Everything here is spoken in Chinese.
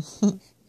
哼。